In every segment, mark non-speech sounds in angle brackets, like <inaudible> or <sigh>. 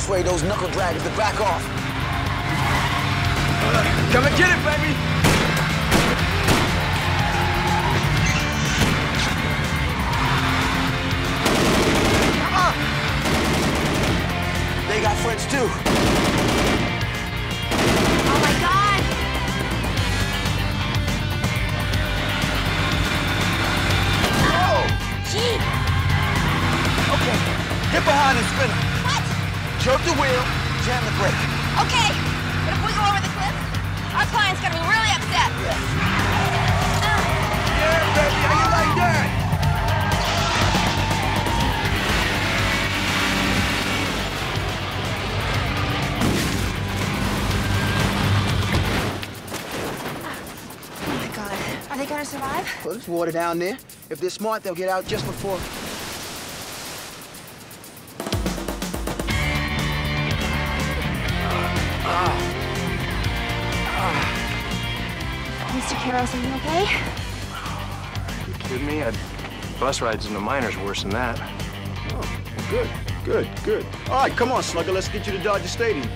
persuade those knuckle draggers to back off. Come and get it, baby! Are they gonna survive? Well, there's water down there. If they're smart, they'll get out just before. Mr. Karros, are you okay? You kidding me? A bus rides in the minors worse than that. Oh, good, good, good. All right, come on, Slugger. Let's get you to Dodger Stadium.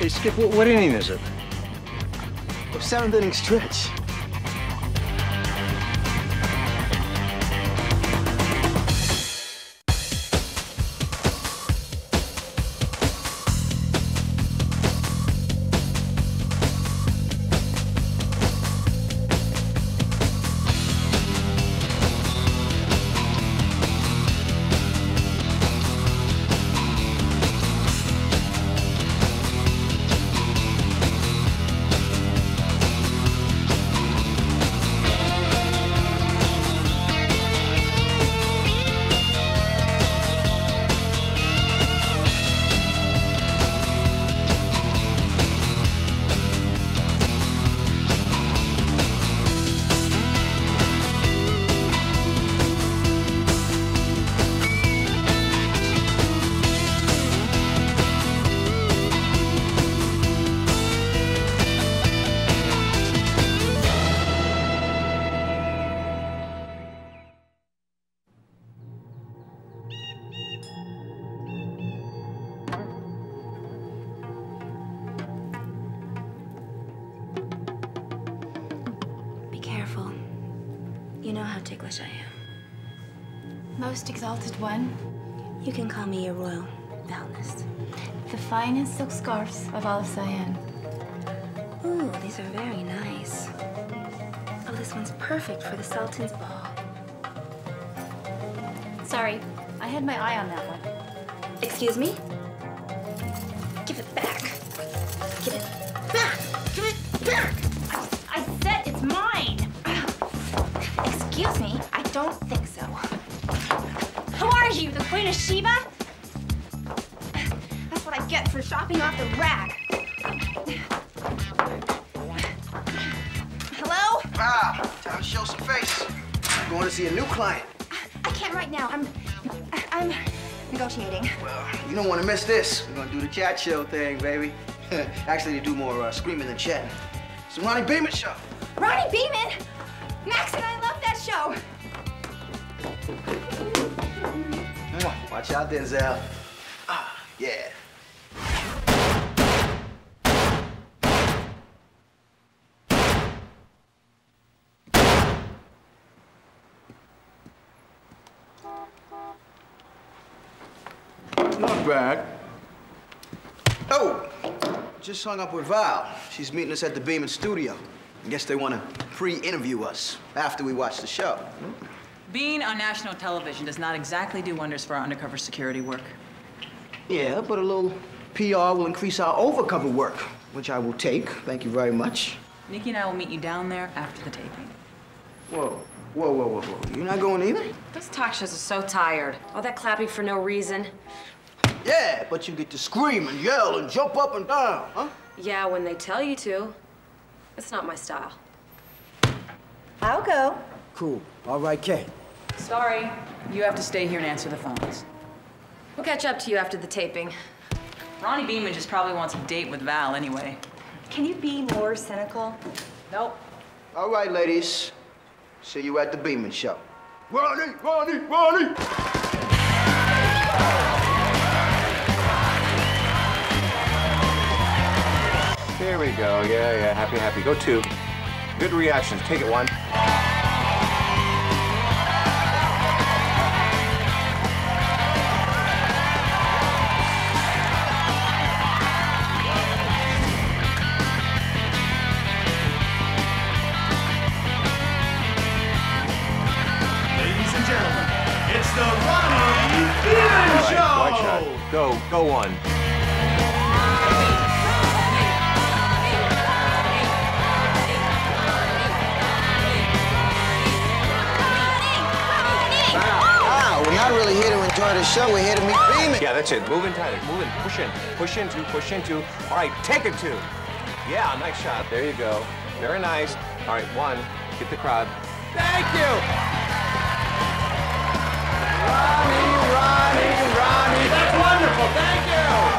Hey, Skip, what, what inning is it? Oh, seventh inning stretch. One, You can call me your royal Valness. the finest silk scarves of all of Cyan. Ooh, these are very nice. Oh, this one's perfect for the Sultan's ball. Sorry, I had my eye on that one. Excuse me? Shopping off the rack. Hello? Ah, time to show some face. I'm going to see a new client. I can't right now. I'm. I'm negotiating. Well, you don't want to miss this. We're gonna do the chat show thing, baby. <laughs> Actually, they do more uh, screaming than chatting. It's the Ronnie Beeman show. Ronnie Beeman! Max and I love that show. Watch out, Denzel. Ah, yeah. Not bad. Oh, just hung up with Val. She's meeting us at the Beeman studio. I guess they want to pre-interview us after we watch the show. Being on national television does not exactly do wonders for our undercover security work. Yeah, but a little PR will increase our overcover work, which I will take. Thank you very much. Nikki and I will meet you down there after the taping. Whoa, whoa, whoa, whoa, whoa. You're not going either? Those talk shows are so tired. All that clapping for no reason. Yeah, but you get to scream and yell and jump up and down, huh? Yeah, when they tell you to. It's not my style. I'll go. Cool. All right, Kay. Sorry, you have to stay here and answer the phones. We'll catch up to you after the taping. Ronnie Beeman just probably wants a date with Val anyway. Can you be more cynical? Nope. All right, ladies. See you at the Beeman show. Ronnie, Ronnie, Ronnie! Here we go. Yeah, yeah. Happy, happy. Go two. Good reactions. Take it one. Ladies and gentlemen, it's the Ronnie Beeman All Show! right. Go, go one. The show. We're here to meet Beeman. Yeah, that's it. Move in tighter. Move in. Push in. Push into. Push into. All right, take it two. Yeah, nice shot. There you go. Very nice. All right, one. Get the crowd. Thank you. Ronnie, Ronnie, Ronnie. That's wonderful. Thank you.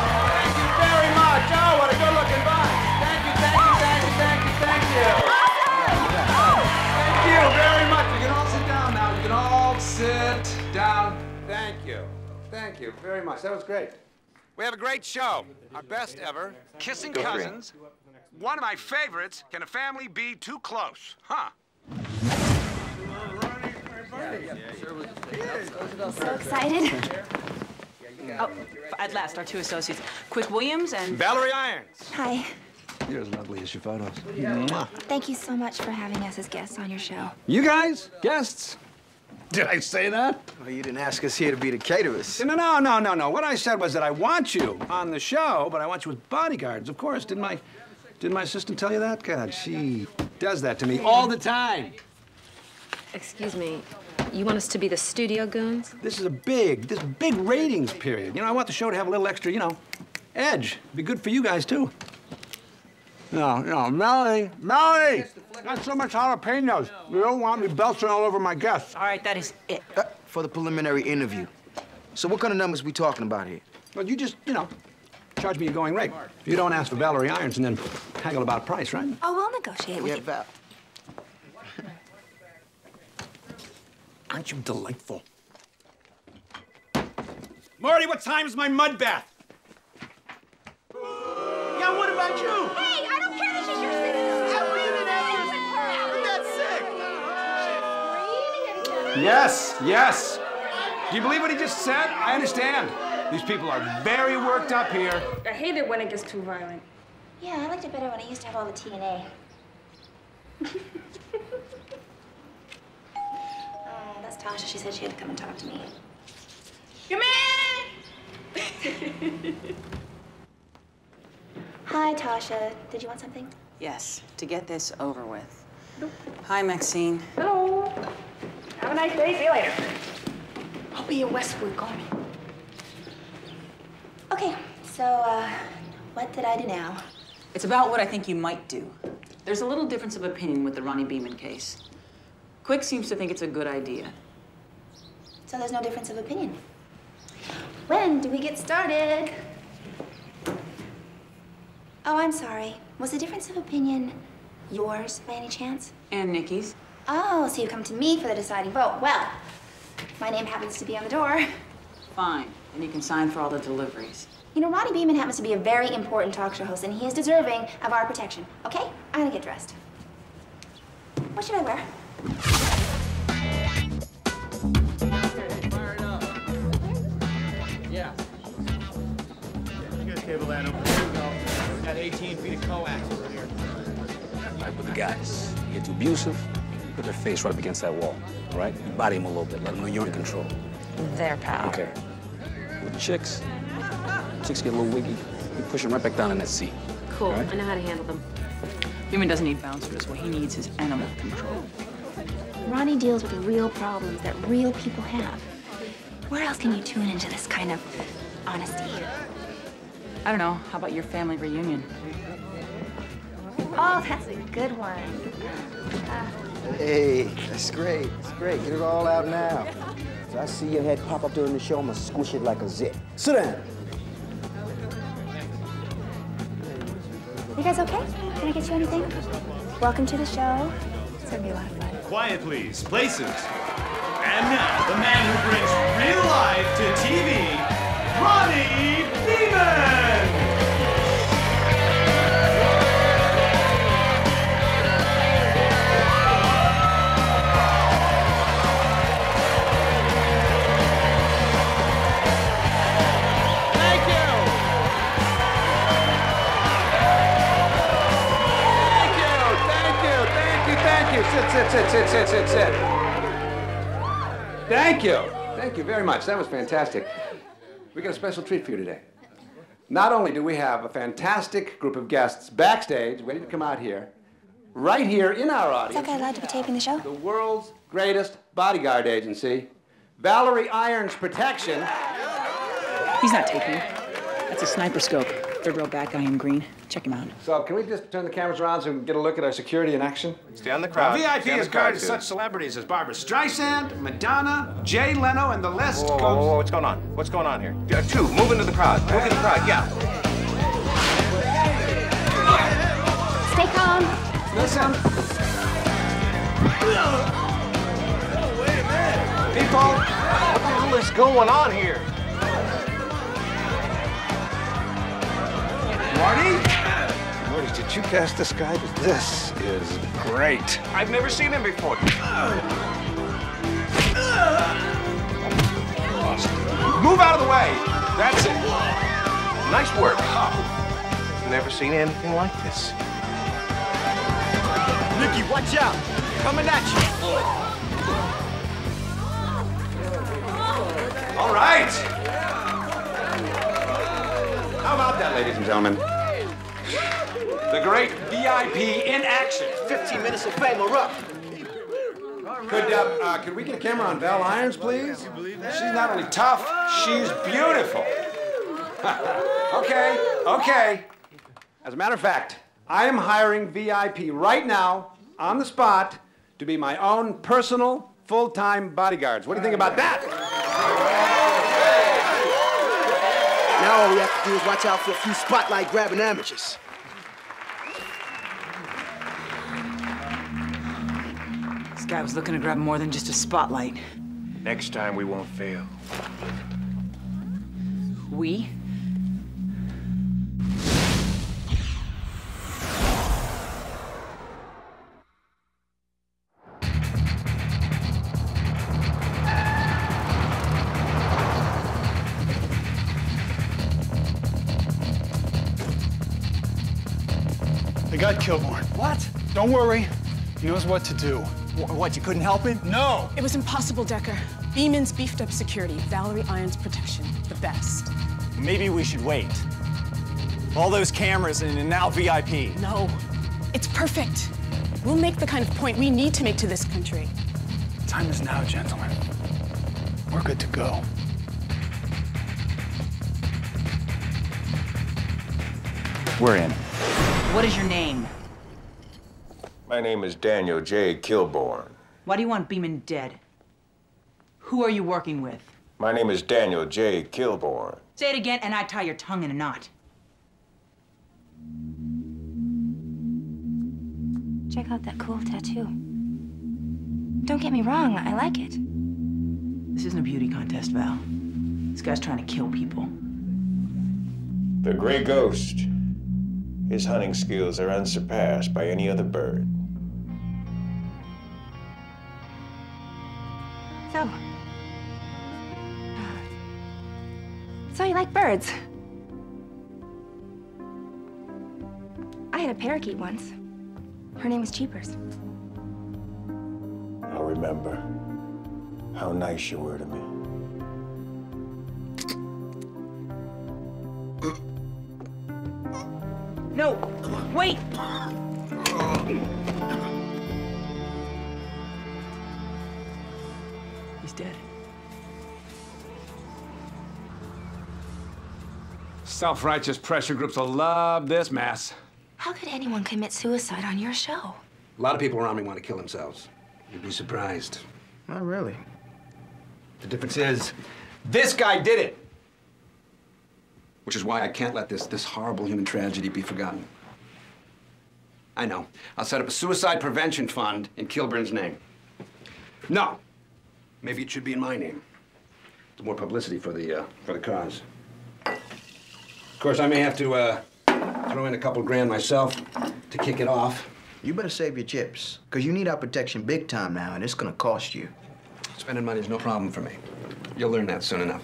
Thank you very much. That was great. We have a great show. Our best ever. Kissing Go three. Cousins. One of my favorites. Can a family be too close? Huh? So excited. Oh, at last, our two associates, Quick Williams and Vallery Irons. Hi. You're as lovely as your photos. Thank you so much for having us as guests on your show. You guys? Guests? Did I say that? Well, you didn't ask us here to be the caterers. No, no, no, no, no. What I said was that I want you on the show, but I want you with bodyguards, of course. Didn't my, did my assistant tell you that? God, she does that to me all the time. Excuse me. You want us to be the studio goons? This is a big, this big ratings period. You know, I want the show to have a little extra, you know, edge. Be good for you guys too. No, no, Melanie, Melanie, not so much jalapenos. You don't want me belching all over my guests. all right, that is it. Uh, for the preliminary interview. So what kind of numbers we talking about here? But you just, you know, charge me a going rate. You don't ask for Vallery Irons and then haggle about price, right? Oh, we'll negotiate with Yeah, you. Val. <laughs> Aren't you delightful? Marty, what time is my mud bath? Yeah, what about you? Hey, Yes, yes. Do you believe what he just said? I understand. These people are very worked up here. I hate it when it gets too violent. Yeah, I liked it better when I used to have all the TNA. oh, <laughs> uh, that's Tasha. She said she had to come and talk to me. Come in! <laughs> Hi, Tasha. Did you want something? Yes, to get this over with. Hi, Maxine. Hello. Have a nice day. See you later. I'll be in Westwood. Call me. Okay, so, uh, what did I do now? It's about what I think you might do. There's a little difference of opinion with the Ronnie Beeman case. Quick seems to think it's a good idea. So there's no difference of opinion. When do we get started? Oh, I'm sorry. Was the difference of opinion yours by any chance? And Nikki's. Oh, so you come to me for the deciding vote. Well, my name happens to be on the door. Fine. And you can sign for all the deliveries. You know, Ronnie Beeman happens to be a very important talk show host, and he is deserving of our protection. Okay? I'm gonna get dressed. What should I wear? Yeah. You guys cable that over here we go. Got 18 feet of coax over here. Right with the guys. You get too abusive, put their face right up against that wall, all right? You body them a little bit, let them know you're in control. Their power. Okay. With chicks, chicks get a little wiggy, you push them right back down in that seat. Cool. All right. I know how to handle them. Beeman doesn't need bouncers. What he needs is animal control. Ronnie deals with real problems that real people have. Where else can you tune into this kind of honesty? I don't know. How about your family reunion? Oh, that's a good one. Uh, Hey, that's great. That's great. Get it all out now. So I see your head pop up during the show, I'm gonna squish it like a zip. Sit down. You guys okay? Can I get you anything? Welcome to the show. It's gonna be a lot of fun. Quiet, please. Places. And now, the man who brings real life to TV, Ronnie Beeman! Thank you. Thank you very much. That was fantastic. We got a special treat for you today. Not only do we have a fantastic group of guests backstage waiting to come out here, right here in our Is audience, that guy allowed to be taping the show? the world's greatest bodyguard agency, Vallery Irons Protection. He's not taking. That's a sniper scope. Third row back guy in green. Check him out. So can we just turn the cameras around so we can get a look at our security in action? Stay on the Now, crowd. VIP Stay is crowd, guarded too. such celebrities as Barbra Streisand, Madonna, Jay Leno, and the list Whoa, goes. whoa, whoa, what's going on? What's going on here? Uh, two, move into the crowd. Move into the crowd, yeah. Stay calm. Listen. People, what the hell is going on here? Marty? Marty, did you cast this guy? This is great. I've never seen him before. Move out of the way. That's it. Nice work. Never seen anything like this. Nikki, watch out! Coming at you! All right. How about that, ladies and gentlemen? The great VIP in action. 15 minutes of fame are up. Could, uh, uh, could we get a camera on Val Irons, please? She's not only tough, she's beautiful. <laughs> okay, okay. As a matter of fact, I am hiring VIP right now, on the spot, to be my own personal, full-time bodyguards. What do you think about that? Now all we have to do is watch out for a few spotlight grabbing amateurs. Guy was looking to grab more than just a spotlight. Next time we won't fail. We? They got Kilborn. What? Don't worry. He knows what to do. Wh- What, you couldn't help it? No! It was impossible, Decker. Beeman's beefed up security, Vallery Irons protection, the best. Maybe we should wait. All those cameras and, and now VIP. No, it's perfect. We'll make the kind of point we need to make to this country. Time is now, gentlemen. We're good to go. We're in. What is your name? My name is Daniel J. Kilborn. Why do you want Beeman dead? Who are you working with? My name is Daniel J. Kilborn. Say it again and I tie your tongue in a knot. Check out that cool tattoo. Don't get me wrong, I like it. This isn't a beauty contest, Val. This guy's trying to kill people. The Gray Ghost. His hunting skills are unsurpassed by any other bird. So. So you like birds? I had a parakeet once. Her name was Cheapers. I'll remember how nice you were to me. No, wait! Self-righteous pressure groups will love this mess. How could anyone commit suicide on your show? A lot of people around me want to kill themselves. You'd be surprised. Not really. The difference is, this guy did it. Which is why I can't let this, this horrible human tragedy be forgotten. I know. I'll set up a suicide prevention fund in Kilborn's name. No. maybe it should be in my name. It's more publicity for the, uh, for the cause. Of course, I may have to, uh, throw in a couple grand myself to kick it off. You better save your chips, because you need our protection big time now, and it's gonna cost you. Spending money is no problem for me. You'll learn that soon enough.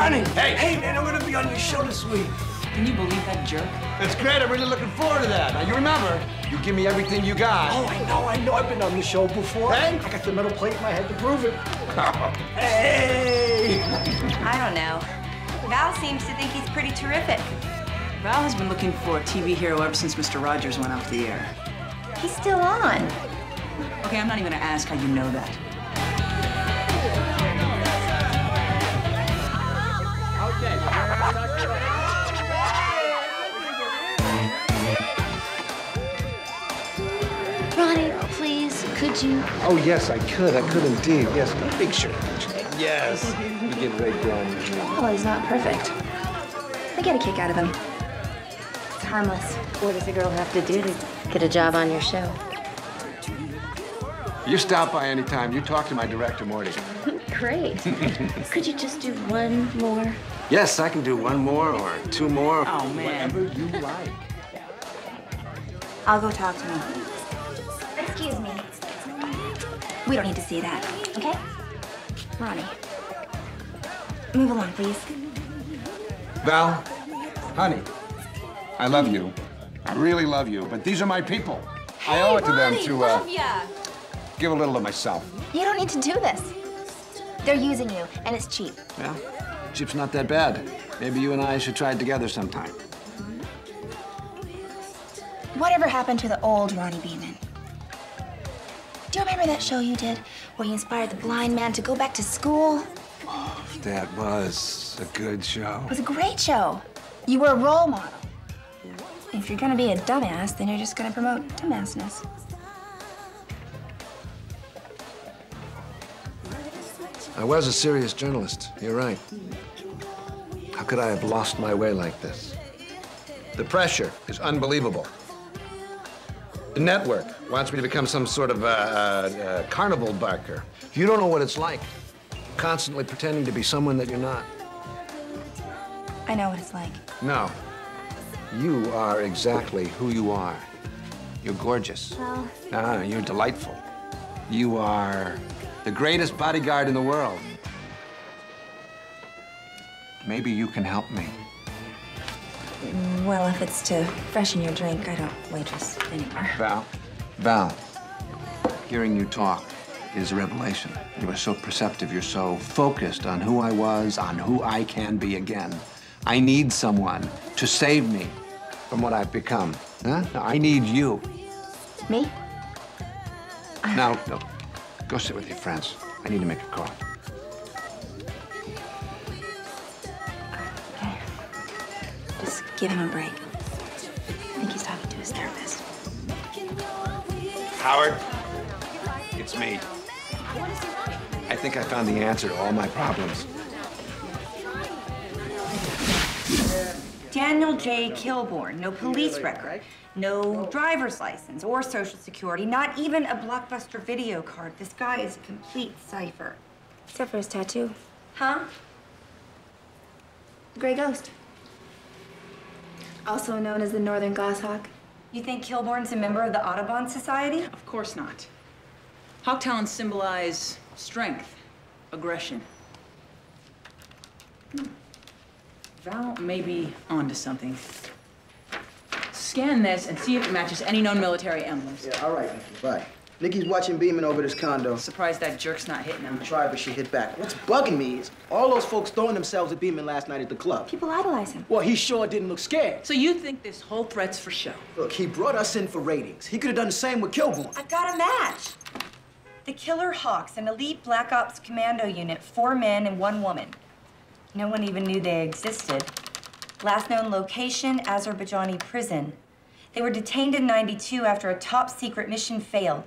Ronnie! Ronnie! Hey! Hey, man, I'm gonna be on your show this week. Can you believe that jerk? That's great. I'm really looking forward to that. Now, you remember, you give me everything you got. Oh, I know, I know. I've been on the show before. Hey? I got the metal plate in my head to prove it. <laughs> hey! I don't know. Val seems to think he's pretty terrific. Val has been looking for a TV hero ever since Mr. Rogers went off the air. He's still on. Okay, I'm not even gonna ask how you know that. Could you? Oh, yes, I could. I could indeed. Yes, big shirt. Yes. You get right down. Well, oh, he's not perfect. I get a kick out of him. It's harmless. What does a girl have to do to get a job on your show? You stop by anytime. You talk to my director, Morty. <laughs> Great. <laughs> Could you just do one more? Yes, I can do one more or two more. Oh, man. Whatever you like. I'll go talk to him. Excuse me. We don't need to see that. Okay? Ronnie. Move along, please. Val, honey, I love you. I really love you, but these are my people. I owe it to them to uh, give a little of myself. You don't need to do this. They're using you, and it's cheap. Yeah, cheap's not that bad. Maybe you and I should try it together sometime. Whatever happened to the old Ronnie Beeman? Do you remember that show you did where you inspired the blind man to go back to school? Oh, that was a good show. It was a great show. You were a role model. If you're gonna be a dumbass, then you're just gonna promote dumbassness. I was a serious journalist. You're right. How could I have lost my way like this? The pressure is unbelievable. The network wants me to become some sort of uh, uh, uh, carnival barker. You don't know what it's like, constantly pretending to be someone that you're not. I know what it's like. No. You are exactly who you are. You're gorgeous. Well, no, you're delightful. You are the greatest bodyguard in the world. Maybe you can help me. Well, if it's to freshen your drink, I don't waitress anymore. Val? Val, hearing you talk is a revelation. You are so perceptive. You're so focused on who I was, on who I can be again. I need someone to save me from what I've become. Huh? No, I need you. Me? Now, no, go sit with your friends. I need to make a call. Give him a break. I think he's talking to his therapist. Howard, it's me. I think I found the answer to all my problems. Daniel J. Kilborn, no police record, no driver's license or social security, not even a blockbuster video card. This guy is a complete cipher. Except for his tattoo. Huh? The Gray Ghost. Also known as the Northern Goshawk. You think Kilborn's a member of the Audubon Society? Of course not. Hawk talons symbolize strength, aggression. Hmm. Val may be onto something. Scan this and see if it matches any known military emblems. Yeah, all right, Nikki. Bye. Nikki's watching Beeman over this condo. Surprised that jerk's not hitting him. Tried, but she hit back. What's bugging me is all those folks throwing themselves at Beeman last night at the club. People idolize him. Well, he sure didn't look scared. So you think this whole threat's for show? Look, he brought us in for ratings. He could have done the same with Kilborn. I've got a match. The Killer Hawks, an elite Black Ops commando unit, four men and one woman. No one even knew they existed. Last known location, Azerbaijani prison. They were detained in 92 after a top secret mission failed.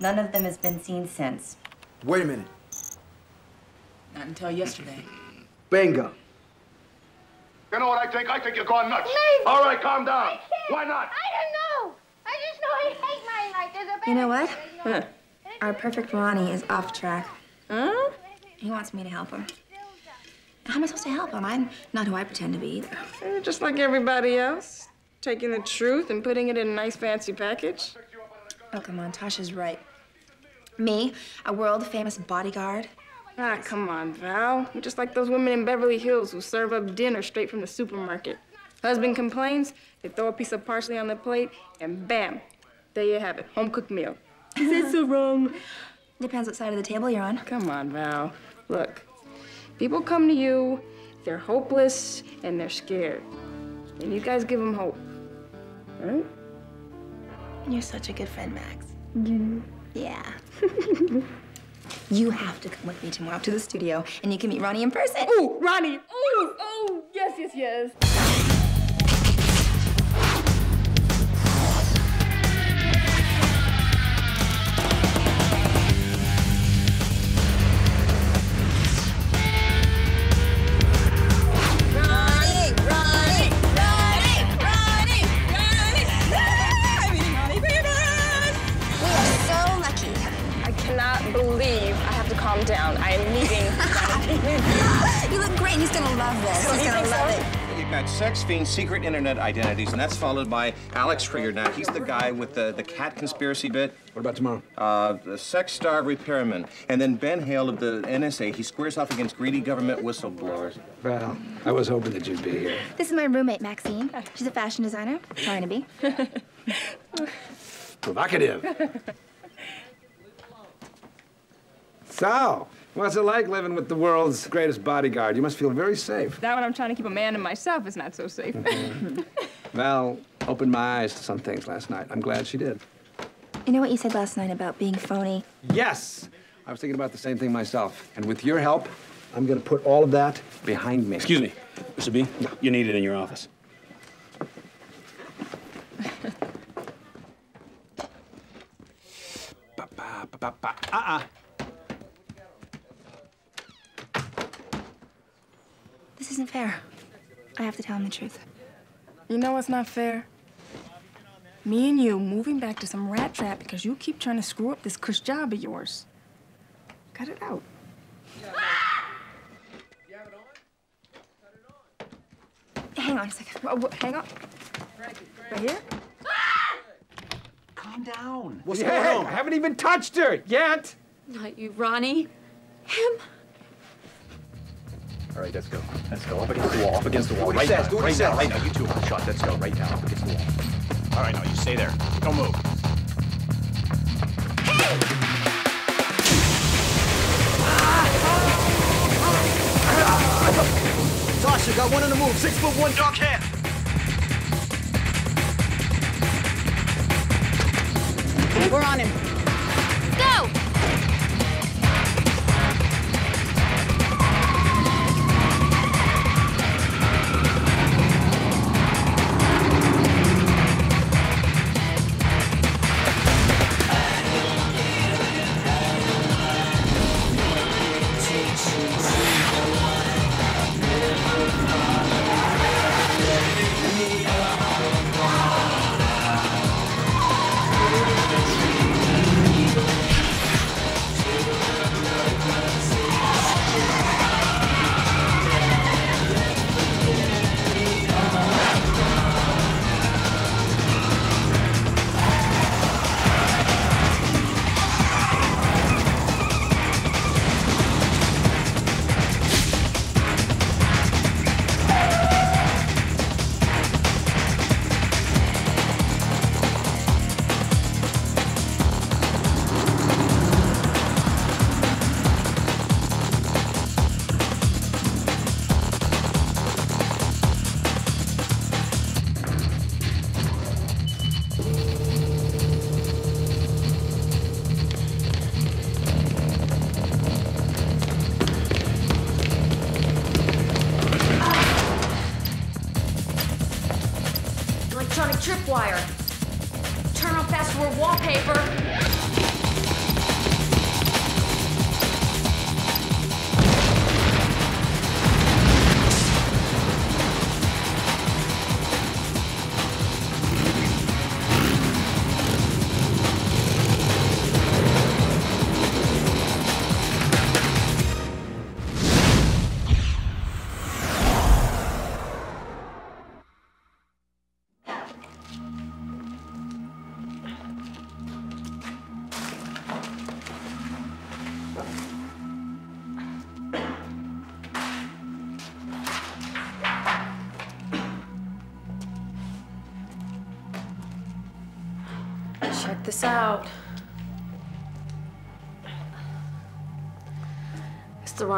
None of them has been seen since. Wait a minute. Not until yesterday. Bingo. You know what I think? I think you're going nuts. All right, calm down. Why not? I don't know. I just know I hate my life. There's a You know what? Huh. Our perfect Ronnie is off track. Huh? He wants me to help him. How am I supposed to help him? I'm not who I pretend to be either. You're just like everybody else, taking the truth and putting it in a nice fancy package. Oh, come on, Tasha's right. Me, a world famous bodyguard. Ah, come on, Val. You're just like those women in Beverly Hills who serve up dinner straight from the supermarket. Husband complains, they throw a piece of parsley on the plate, and bam, there you have it, home cooked meal. Is that so wrong? Depends what side of the table you're on. Come on, Val. Look, people come to you, they're hopeless, and they're scared. And you guys give them hope. Right? You're such a good friend, Max. Yeah. Yeah. <laughs> you have to come with me tomorrow to the studio, and you can meet Ronnie in person. Ooh, Ronnie! Ooh, oh, yes, yes, yes. Love this. So He's you gonna think love so? it. You've got Sex Fiend Secret Internet Identities, and that's followed by Alex Krieger. Now, he's the guy with the, the cat conspiracy bit. What about tomorrow? Uh, the sex star repairman. And then Ben Hale of the NSA. He squares off against greedy government whistleblowers. Well, I was hoping that you'd be here. This is my roommate, Maxine. She's a fashion designer, trying to be. Provocative. <laughs> So, what's it like living with the world's greatest bodyguard? You must feel very safe. That when I'm trying to keep a man to myself is not so safe. <laughs> Val opened my eyes to some things last night. I'm glad she did. You know what you said last night about being phony? Yes! I was thinking about the same thing myself. And with your help, I'm gonna put all of that behind me. Excuse me, Mr. B. You need it in your office. <laughs> Uh-uh. This isn't fair. I have to tell him the truth. You know what's not fair? Me and you moving back to some rat trap because you keep trying to screw up this cush job of yours. Cut it out. Hang on a second. Wha- wha- hang on. Right here? Calm down. What's yeah, going on? I haven't even touched her yet. Not you, Ronnie. Him. All right, let's go. Let's go. Up against the wall. Up against the wall. Do what right says, now. do right now. Right now. You two are shot. Let's go. Right now. Up against the wall. All right, now you stay there. Don't move. Tasha got one on the move. Six foot one, dark hair. We're on him.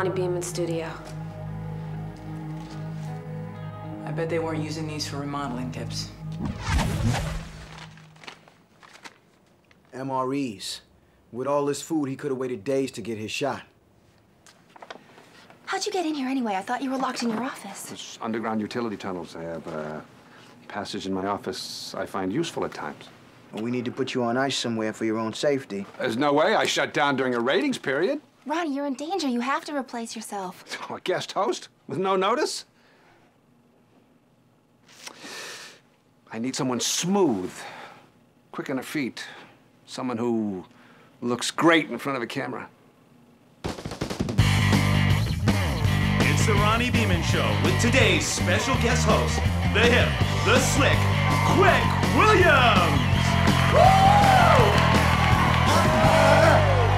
It's the Ronnie Beeman studio. I bet they weren't using these for remodeling tips. MREs. With all this food, he could have waited days to get his shot. How'd you get in here anyway? I thought you were locked in your office. There's underground utility tunnels. I have a passage in my office I find useful at times. Well, we need to put you on ice somewhere for your own safety. There's no way I shut down during a ratings period. Ronnie, you're in danger. You have to replace yourself. <laughs> Oh, a guest host with no notice? I need someone smooth, quick on her feet, someone who looks great in front of a camera. It's the Ronnie Beeman Show with today's special guest host, the hip, the slick, Quick Williams.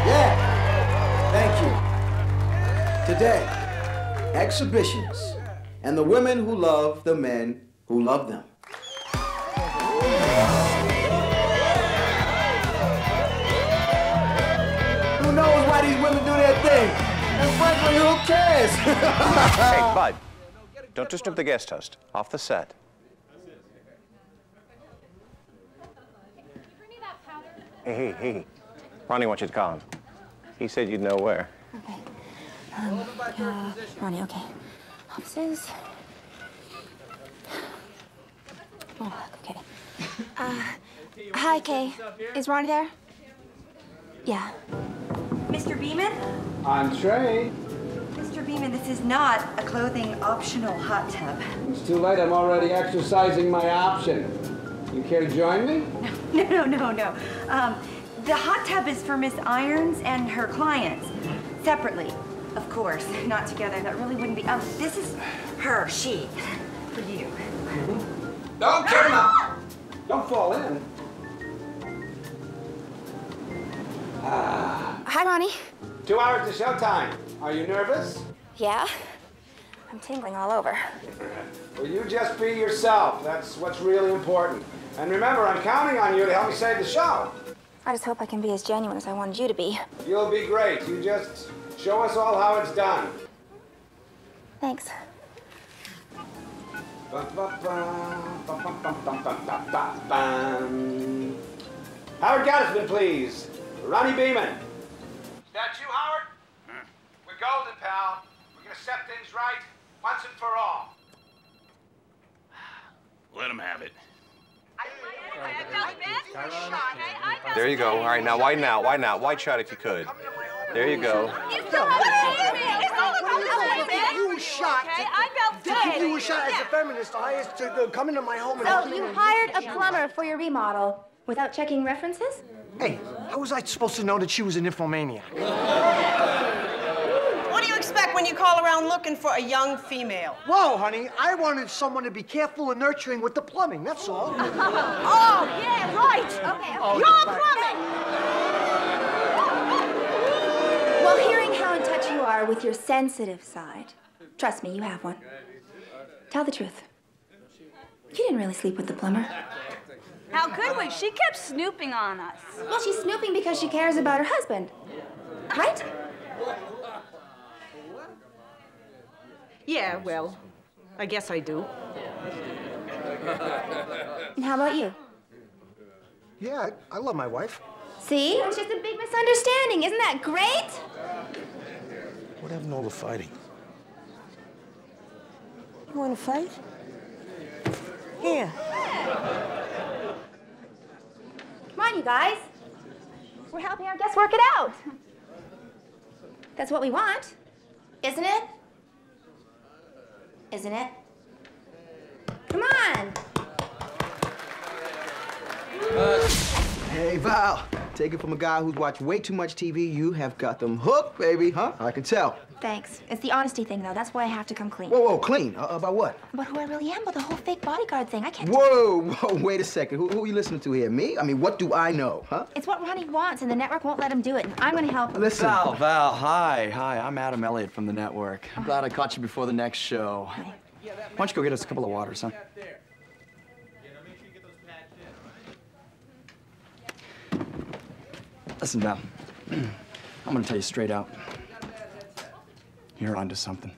Yeah. Thank you. Today, exhibitions and the women who love the men who love them. Who knows why these women do their thing? And frankly, who cares? <laughs> hey, Bud, don't disturb the guest host. Off the set. Hey, hey, hey. Ronnie wants you to call him. He said you'd know where. Um, uh, Ronnie, okay. Offices. Oh, okay. Uh, hi, Kay. Is Ronnie there? Yeah. Mr. Beeman? Entree. Mr. Beeman, this is not a clothing optional hot tub. It's too late. I'm already exercising my option. You care to join me? No, <laughs> no, no, no. Um, the hot tub is for Miss Irons and her clients. Separately, of course, not together. That really wouldn't be. Um, this is her, she, for you. Don't turn up. Don't fall in. Hi, Ronnie. Two hours to showtime. Are you nervous? Yeah? I'm tingling all over. Well, you just be yourself? That's what's really important. And remember, I'm counting on you to help me save the show. I just hope I can be as genuine as I wanted you to be. You'll be great. You just show us all how it's done. Thanks. Howard Gaddisman, please. Ronnie Beeman. Is That you, Howard? Hmm. We're golden, pal. We're gonna set things right once and for all. Let him have it. There you go. All right, now widen out, widen out. Wide shot if you could. There you go. You a shot. Okay, I felt To give you a shot as a feminist, I is to uh, come into my home and So help me. you hired a plumber for your remodel without checking references? Hey, how was I supposed to know that she was an nymphomaniac? What do you expect when you call around looking for a young female? Whoa, honey, I wanted someone to be careful and nurturing with the plumbing, that's all. <laughs> oh, yeah, right. Okay. Oh, You're right. plumbing. Well, hearing how in touch you are with your sensitive side, trust me, you have one. Tell the truth. You didn't really sleep with the plumber. How could we? She kept snooping on us. Well, she's snooping because she cares about her husband. Right? Yeah, well, I guess I do. And how about you? Yeah, I, I love my wife. See? It's just a big misunderstanding. Isn't that great? What happened to all the fighting? You want to fight? Here. Come on, you guys. We're helping our guests work it out. That's what we want, isn't it? Isn't it? Come on. Hey, Val. Take it from a guy who's watched way too much TV. You have got them hooked, baby, huh? I can tell. Thanks. It's the honesty thing, though. That's why I have to come clean. Whoa, whoa, clean. Uh, about what? About who I really am, about the whole fake bodyguard thing. I can't. Whoa, whoa, wait a second. Who, who are you listening to here? Me? I mean, what do I know, huh? It's what Ronnie wants, and the network won't let him do it. And I'm going to help him. Listen. Val, Val, hi. Hi, I'm Adam Elliott from the network. I'm glad I caught you before the next show. Why don't you go get us a couple of waters, huh? Listen, Val. I'm gonna tell you straight out. You're onto something.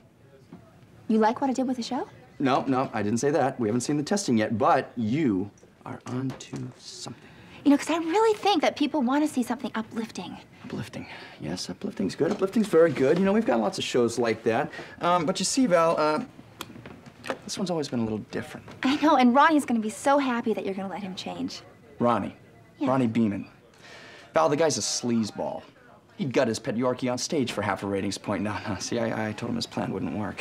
You like what I did with the show? No, no, I didn't say that. We haven't seen the testing yet, but you are onto something. You know, because I really think that people want to see something uplifting. Uplifting. Yes, uplifting's good. Uplifting's very good. You know, we've got lots of shows like that. Um, but you see, Val, uh, this one's always been a little different. I know, and Ronnie's going to be so happy that you're going to let him change. Ronnie. Yeah. Ronnie Beeman. Val, the guy's a sleazeball. He'd gut his pet Yorkie on stage for half a ratings point. No, no, see, I, I told him his plan wouldn't work.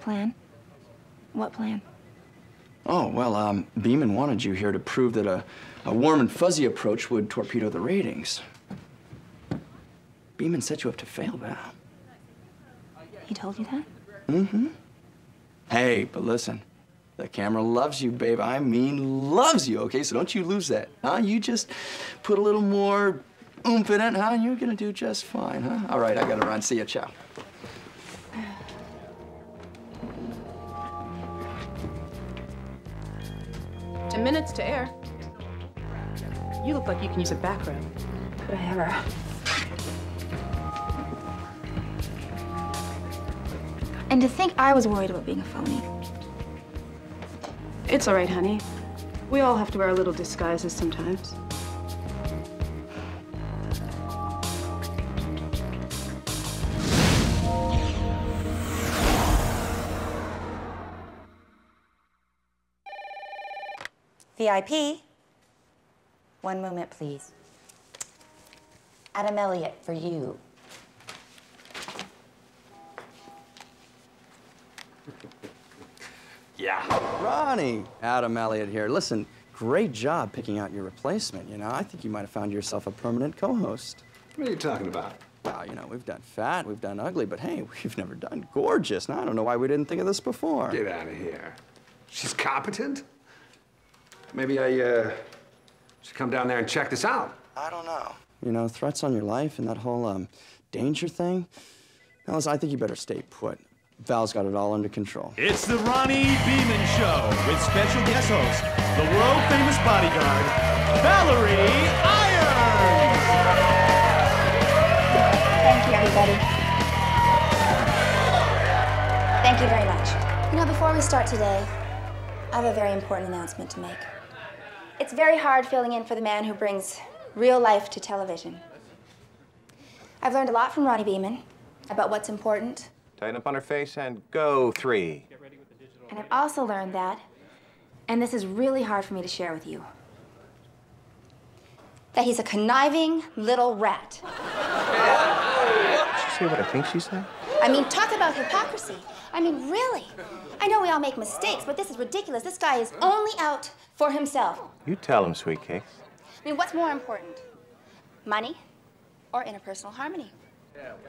Plan? What plan? Oh, well, um, Beeman wanted you here to prove that a, a warm and fuzzy approach would torpedo the ratings. Beeman set you up to fail, Val. He told you that? Mm-hmm. Hey, but listen, the camera loves you, babe. I mean, loves you, okay? So don't you lose that, huh? You just put a little more oomph in it, huh? And you're gonna do just fine, huh? All right, I gotta run. See ya, ciao. Ten minutes to air. You look like you can use a back rub. Could I ever? And to think I was worried about being a phony. It's all right, honey. We all have to wear little disguises sometimes. VIP. One moment, please. Adam Elliott, for you. Yeah. Ronnie, Adam Elliott here. Listen, great job picking out your replacement. You know, I think you might have found yourself a permanent co-host. What are you talking about? Well, you know, we've done fat, we've done ugly, but hey, <laughs> we've never done gorgeous. Now, I don't know why we didn't think of this before. Get out of here. She's competent? Maybe I, uh, should come down there and check this out. I don't know. You know, threats on your life and that whole um, danger thing. Now, listen, I think you better stay put. Val's got it all under control. It's the Ronnie Beeman Show with special guest host, the world famous bodyguard, Vallery Irons. Thank you, everybody. Thank you very much. You know, before we start today, I have a very important announcement to make. It's very hard filling in for the man who brings real life to television. I've learned a lot from Ronnie Beeman about what's important, Tighten up on her face and go three. and I've also learned that, and this is really hard for me to share with you, that he's a conniving little rat. Did she say what I think she said? I mean, talk about hypocrisy. I mean, really. I know we all make mistakes, but this is ridiculous. This guy is only out for himself. You tell him, sweet cakes. I mean, what's more important? Money or interpersonal harmony?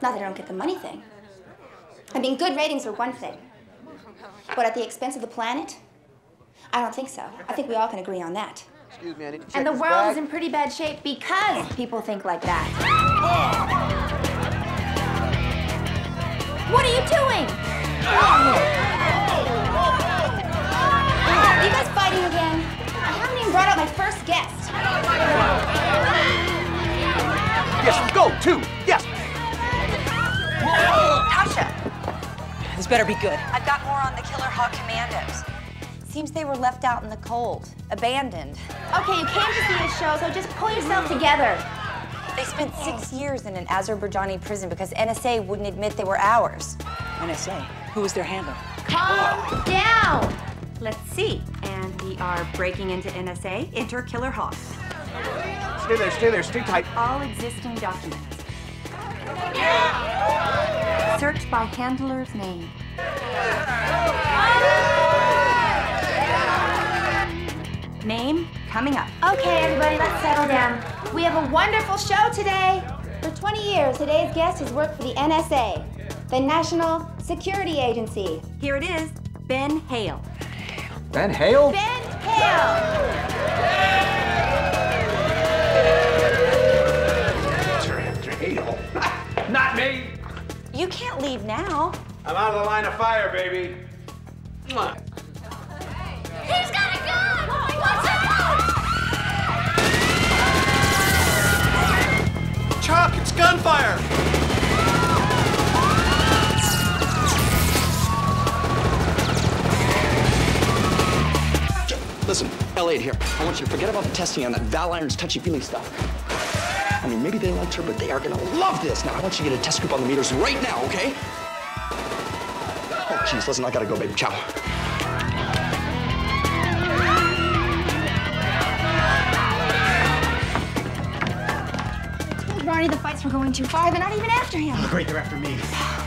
Not that I don't get the money thing. I mean, good ratings are one thing. But at the expense of the planet? I don't think so. I think we all can agree on that. Excuse me, I need to check And the world bag. is in pretty bad shape because people think like that. What are you doing? Are you guys fighting again? I haven't even brought out my first guest. Yes, go, two, yes. Tasha! This better be good. I've got more on the Killer Hawk Commandos. Seems they were left out in the cold, abandoned. Okay, you came to see a show, so just pull yourself together. They spent six years in an Azerbaijani prison because NSA wouldn't admit they were ours. NSA. Who was their handler? Calm down. Let's see. And we are breaking into NSA. Enter Killer Hawk. Stay there, stay there, stay tight. All existing documents. Search by handler's name. Name coming up. Okay, everybody, let's settle down. We have a wonderful show today. For 20 years, today's guest has worked for the NSA, the National Security Agency. Here it is Ben Hale. Ben Hale? Ben Hale! Hale. <laughs> Not me. You can't leave now. I'm out of the line of fire, baby. Mwah. He's got a gun! What's it Chuck, it's gunfire. Listen, Elliott here. I want you to forget about the testing on that Val Irons touchy-feely stuff. I mean, maybe they liked her, but they are gonna love this. Now, I want you to get a test group on the meters right now, okay? Oh, jeez, listen, I gotta go, baby. Ciao. told Ronnie the fights were going too far. They're not even after him. Oh, great, they're after me.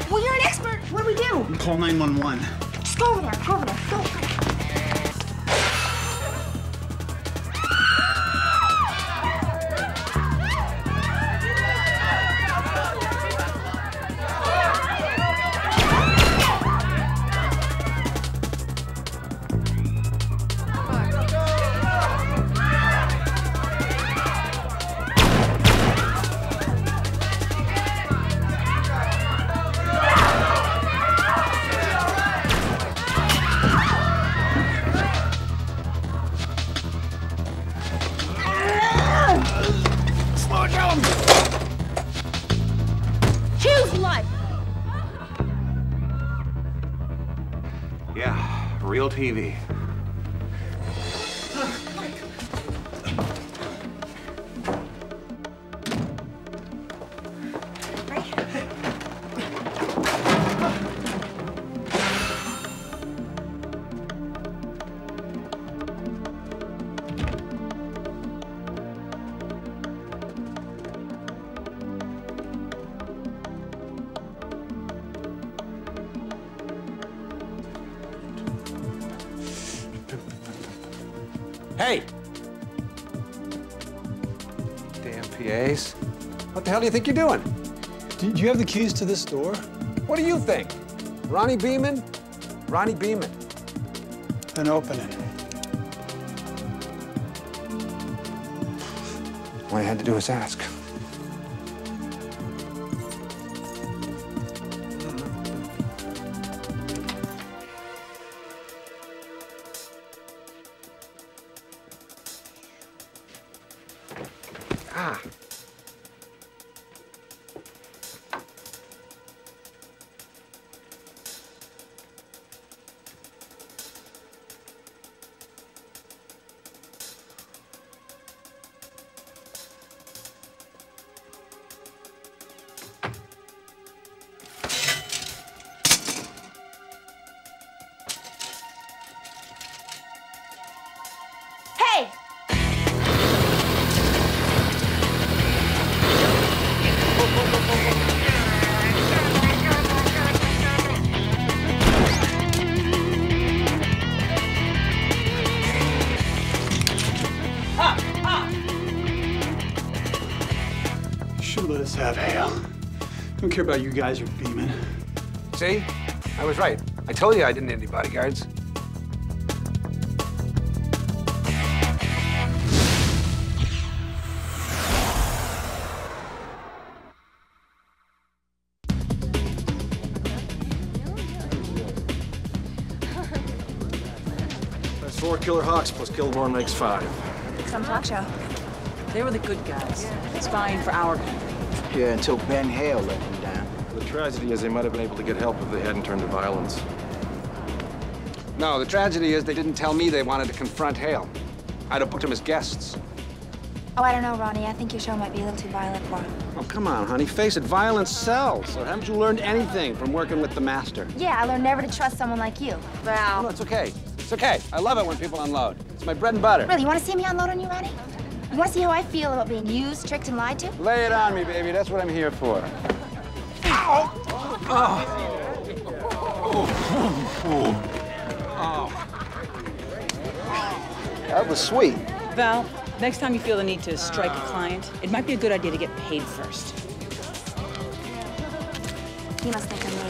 Well, you're an expert. What do we do? Call 911. Just go over there. Go over there. Go. TV. You think you're doing? Do you have the keys to this door? What do you think? Ronnie Beeman? Ronnie Beeman. Then open it. All I had to do was ask. Care about you guys or Beeman. See? I was right. I told you I didn't need any bodyguards. That's four Killer Hawks plus Kilborn makes five. Some talk show. They were the good guys, spying for our country. Yeah, until Ben Hale let them down. The tragedy is they might have been able to get help if they hadn't turned to violence. No, the tragedy is they didn't tell me they wanted to confront Hale. I'd have booked them as guests. Oh, I don't know, Ronnie. I think your show might be a little too violent for him. Oh, come on, honey. Face it, violence sells. So haven't you learned anything from working with the master? Yeah, I learned never to trust someone like you. No, it's okay. It's okay. I love it when people unload. It's my bread and butter. Really, you want to see me unload on you, Ronnie? You want to see how I feel about being used, tricked, and lied to? Lay it on me, baby. That's what I'm here for. That was sweet. Val, next time you feel the need to strike a client, it might be a good idea to get paid first. You must think I'm really